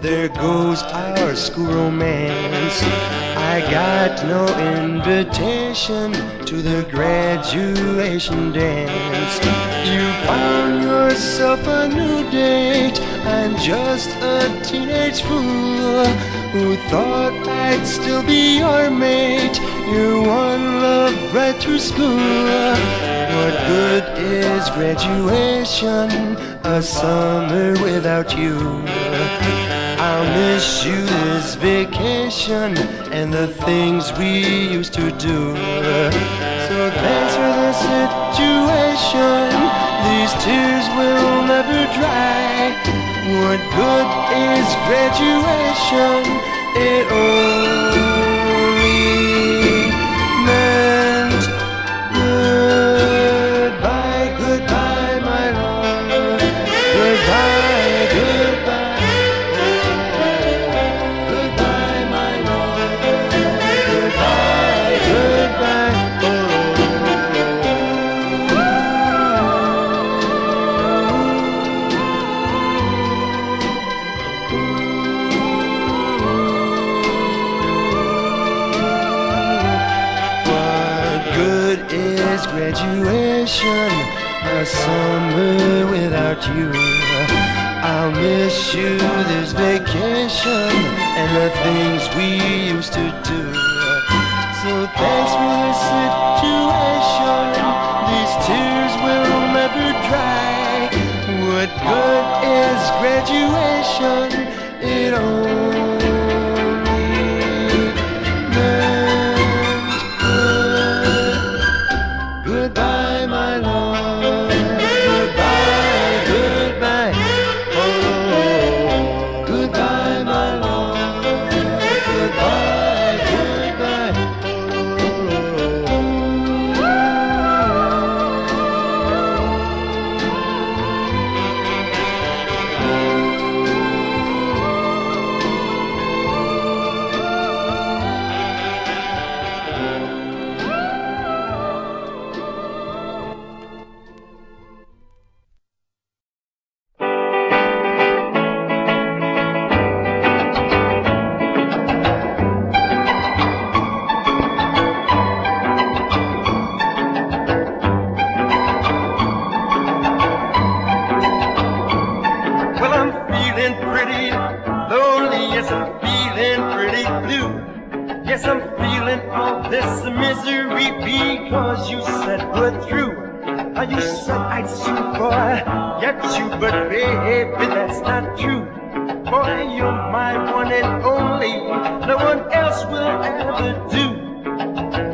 There goes our school romance. I got no invitation to the graduation dance. You found yourself a new date. I'm just a teenage fool who thought I'd still be your mate. Your one love right through school. What good is graduation? A summer without you. I'll miss you this vacation and the things we used to do. So thanks for the situation. Dry. What good is graduation? It only graduation? A summer without you. I'll miss you this vacation and the things we used to do. So thanks for the situation. These tears will never dry. What good is graduation? It only pretty lonely. Yes, I'm feeling pretty blue. Yes, I'm feeling all this misery because you said we're through. You said I'd soon forget you, but baby, that's not true. Boy, you're my one and only. No one else will ever do.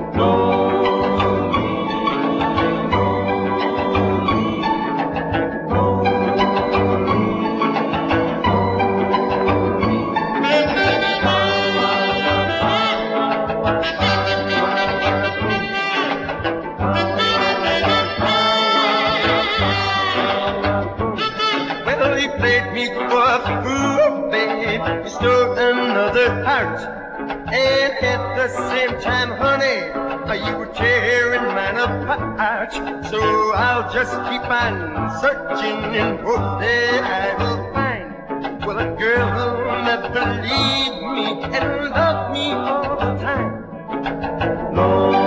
Me fool, babe. He stole another heart. And at the same time, honey, you were tearing mine apart. So I'll just keep on searching and hope that I will find. Well, a girl who'll never leave me and love me all the time. Well,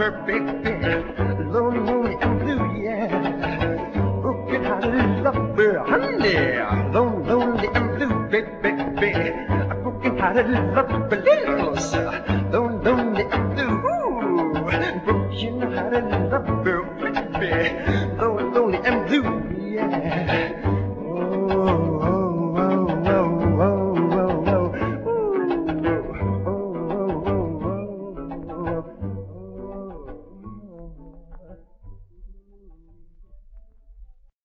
perfect lonely, Lone lonesome blue, yeah. Broken hearted lover, honey. Lonely, lonely and blue, baby, baby. A broken hearted lover, Linus. Lone, lonely and blue, ooh. Broken hearted lover, baby.